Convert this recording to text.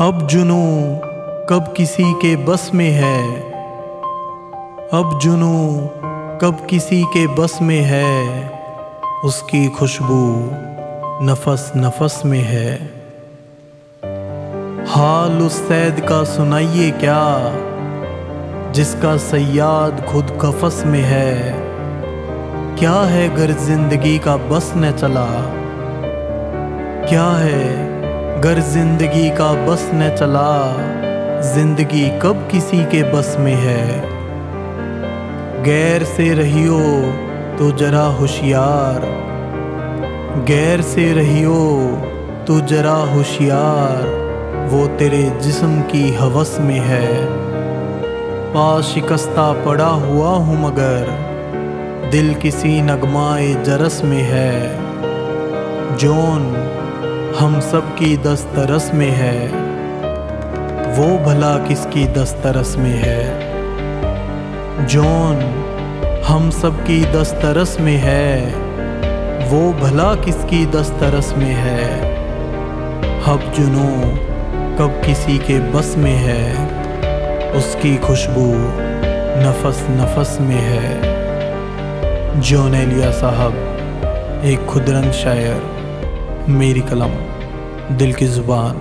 अब जुनू कब किसी के बस में है? अब जुनू कब किसी के बस में है? उसकी खुशबू नफस नफस में है। हाल उस सैद का सुनाइए क्या? जिसका सयाद खुद कफस में है। क्या है घर ज़िंदगी का बस न चला? क्या है घर ज़िंदगी का बस न चला। ज़िंदगी कब किसी के बस में है। गैर से रहियो तो जरा होशियार। गैर से रहियो तो जरा होशियार। वो तेरे जिस्म की हवस में है। पा शिकस्ता पड़ा हुआ हूँ मगर, दिल किसी नगमाए जरस में है। जोन हम सब की दस्तरस में है। वो भला किसकी दस्तरस में है? जोन, हम सब की दस्तरस में है। वो भला किसकी दस्तरस में है? हब जुनू कब किसी के बस में है। उसकी खुशबू नफस नफस में है। जॉन एलिया साहब, एक खुदरंग शायर। मेरी कलम दिल की ज़ुबान।